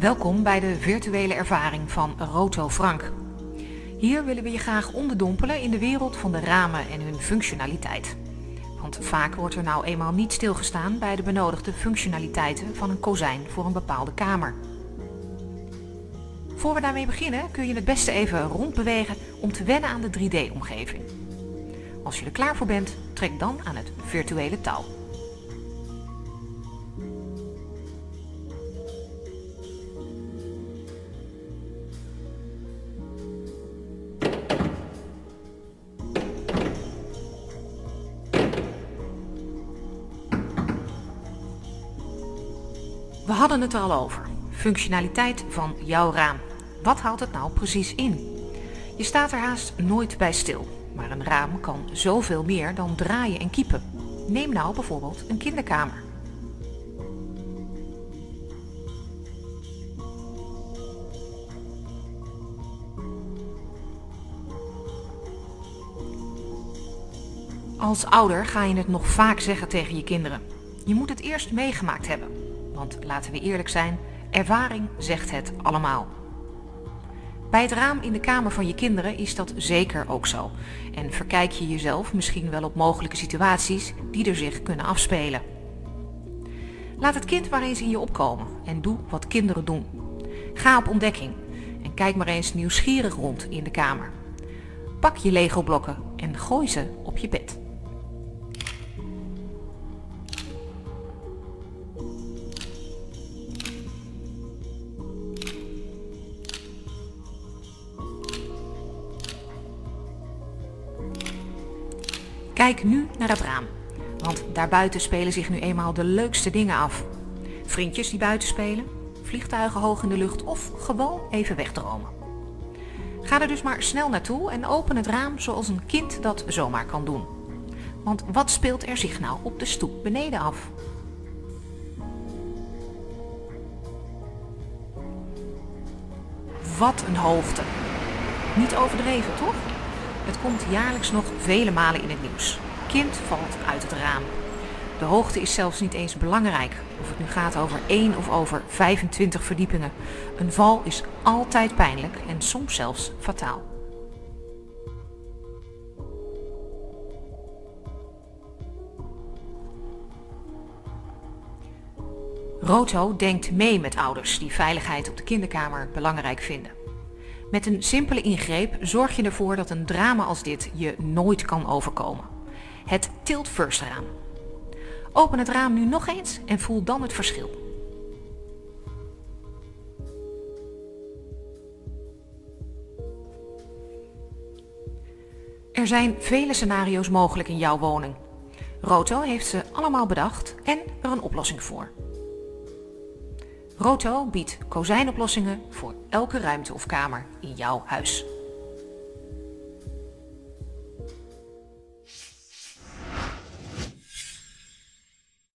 Welkom bij de virtuele ervaring van Roto Frank. Hier willen we je graag onderdompelen in de wereld van de ramen en hun functionaliteit. Want vaak wordt er nou eenmaal niet stilgestaan bij de benodigde functionaliteiten van een kozijn voor een bepaalde kamer. Voor we daarmee beginnen kun je het beste even rondbewegen om te wennen aan de 3D-omgeving. Als je er klaar voor bent, trek dan aan het virtuele touw. We hadden het er al over. Functionaliteit van jouw raam. Wat houdt het nou precies in? Je staat er haast nooit bij stil. Maar een raam kan zoveel meer dan draaien en kiepen. Neem nou bijvoorbeeld een kinderkamer. Als ouder ga je het nog vaak zeggen tegen je kinderen. Je moet het eerst meegemaakt hebben. Want laten we eerlijk zijn, ervaring zegt het allemaal. Bij het raam in de kamer van je kinderen is dat zeker ook zo. En verkijk je jezelf misschien wel op mogelijke situaties die er zich kunnen afspelen. Laat het kind maar eens in je opkomen en doe wat kinderen doen. Ga op ontdekking en kijk maar eens nieuwsgierig rond in de kamer. Pak je Lego blokken en gooi ze op je bed. Kijk nu naar het raam, want daarbuiten spelen zich nu eenmaal de leukste dingen af. Vriendjes die buiten spelen, vliegtuigen hoog in de lucht of gewoon even wegdromen. Ga er dus maar snel naartoe en open het raam zoals een kind dat zomaar kan doen. Want wat speelt er zich nou op de stoep beneden af? Wat een hoogte. Niet overdreven, toch? Het komt jaarlijks nog vele malen in het nieuws. Kind valt uit het raam. De hoogte is zelfs niet eens belangrijk, of het nu gaat over 1 of over 25 verdiepingen. Een val is altijd pijnlijk en soms zelfs fataal. Roto denkt mee met ouders die veiligheid op de kinderkamer belangrijk vinden. Met een simpele ingreep zorg je ervoor dat een drama als dit je nooit kan overkomen. Het Tilt First raam. Open het raam nu nog eens en voel dan het verschil. Er zijn vele scenario's mogelijk in jouw woning. Roto heeft ze allemaal bedacht en er een oplossing voor. Roto biedt kozijnoplossingen voor elke ruimte of kamer in jouw huis.